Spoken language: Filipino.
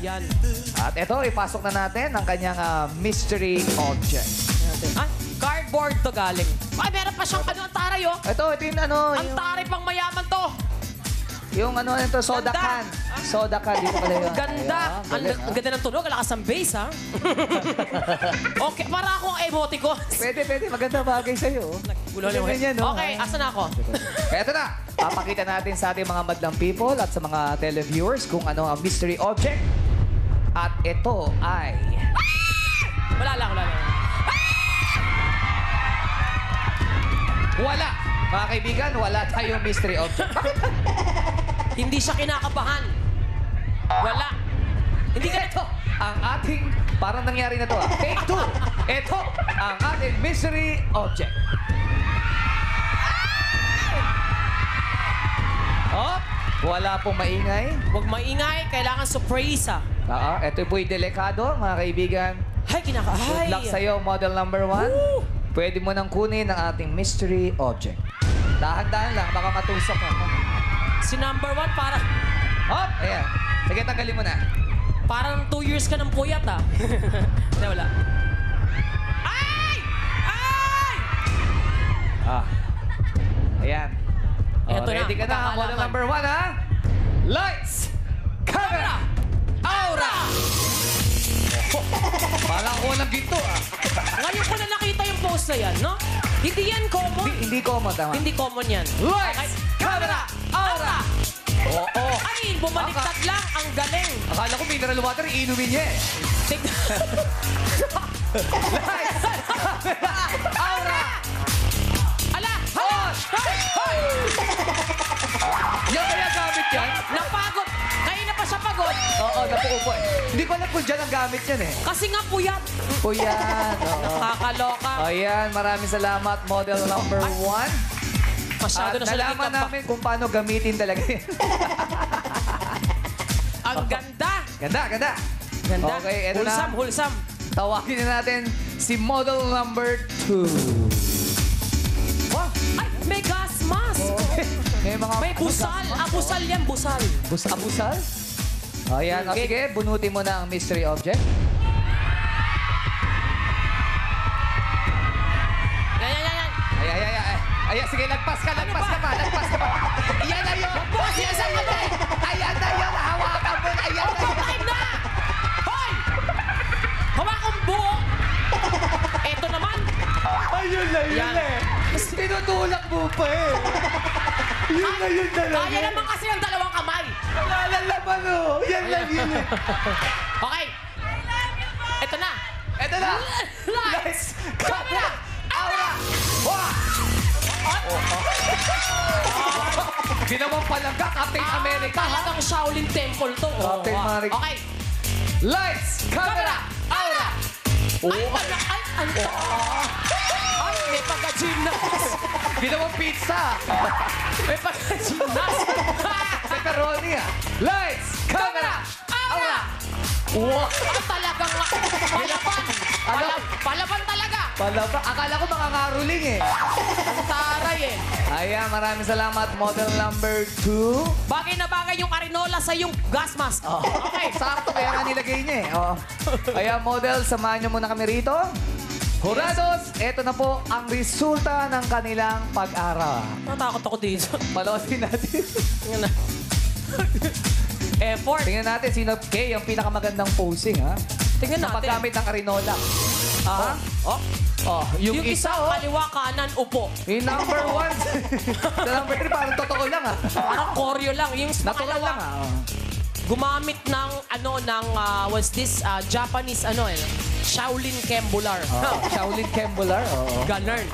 Yan. At ito, ipasok na natin ang kanyang ah, mystery object. Ay, cardboard to galing. Ay, meron pa siyang ano, ang taray, oh. Ito, ito yung ano, Ang yung, taray pang mayaman to. yung ano ito, soda Ganda. can. Soda can, dito pala yun. Ang ganda. Ayan, Ang, galing, ang ah. ganda ng tunog. Ang lakas ng bass, ha? okay, para akong emoticon. Pwede, pwede. Maganda bagay sa'yo. Gulo Ganyan ulit. yan, no? Okay, asan ako? Kaya ito na, papakita natin sa ating mga madlang people at sa mga televiewers kung ano ang mystery object. At ito ay... Wala lang, wala lang. Wala! Mga kaibigan, wala tayong mystery object. Hindi siya kinakabahan. Wala. Hindi ka Ito ang ating... Parang nangyari na to ah. Take two. Ito ang ating mystery object. Oh, wala pong maingay. Huwag maingay. Kailangan surprise, ha? Oo, ito po'y delikado, mga kaibigan. Ay, kinaka... Good luck sa'yo, model number one. Woo! Pwede mo nang kunin ang ating mystery object. Dahan-dahan lang, baka matusok ka. Si number one, para, Hop! Ayan. Sige, tanggalin mo na. parang two years ka ng puyat, ha? Hindi, wala. Ay! Ay! Ah. Ayan. Oh, Eto na, ready ka na, model magkakalaman. number one, ha? Lights! Ginto, ah. Ngayon ko na nakita yung post na yan, no? Hindi yan common. Hindi, hindi common, tama. Hindi common yan. Lights! Camera! Aura! Oo. Oh, Ay, bumaliktad lang. Ang galing. Akala ko mineral water, iinumin niya eh. Lights! Camera! Ko alam kung dyan ang gamit yan eh. Kasi nga puyat. O yan, oo. Kakaloka. Ayan, maraming salamat, model number one. Masyado At na siya nalaman naging namin kung paano gamitin talaga yan. Ang ganda. ganda, ganda. Ganda. Okay, eto hulsam, na. hulsam. Tawagin na natin si model number two. Wow! Ay, may gas mask. May mga... May busal. Ah, busal yan, busal. Busal? Abusal? Ayan, o Okay. sige, bunutin mo na ang mystery object. Yan, yan, yan, yan. Ay, ay, ay, ay. Ay, sige, lagpas ka, lagpas ka pa, lagpas ka pa. Yan na yun. Mo kasi asayin eh. Ayan na yun, hawakan mo na, ayan na yun. Na! Hoy! Hawakang buo! Eto naman. Ayun na, yun Yan. na eh. Tinutulak mo pa eh. Yun na, yun na lang. Kaya naman kasi ng dalawang kamay. Nalalaman oh. Yan lang yun eh. Okay. Eto na. Eto na. Lights! Camera! Aura! Wah! Ginawang palangga, Captain America. ha? Talagang Shaolin Temple to. Oh, Captain ah. America. Okay. Lights! Camera! Aura! Ay, ala, ay, ang Ay, may pagka-gymnast. Ginawang pizza. May pagka-gymnast. Pepperoni ah. Lights! Camera! Aura! Wow! Talagang palaban. Ano? Pala- Palaban talaga. Pala ba? Akala ko mga ngaruling eh. Ang taray eh. Ayan, maraming salamat. Model number two. Bagay na bagay yung arinola sa yung gas mask. Oh. Okay. Sakto kaya nga nilagay niya eh. Oh. Kaya model, samahan niyo muna kami rito. Jurados, eto na po ang resulta ng kanilang pag-aral. Natakot ako dito. Palosin natin. Tingnan na. Effort. Tingnan natin sino Kay ang pinakamagandang posing ha. Tingnan Sa natin. paggamit ng Arinola. Ah. Oh. Oh, yung, Yung, isa, oh, kaliwa, kanan, upo. yung number one. Sa number three, parang totoo lang ah. Parang koryo lang. Yung Natural pangalawa, lang ah. Oh. Gumamit ng ano ng ah, was this ah, Japanese ano eh Shaolin Kembular. Oh, Shaolin Kembular. Oo. Ganun.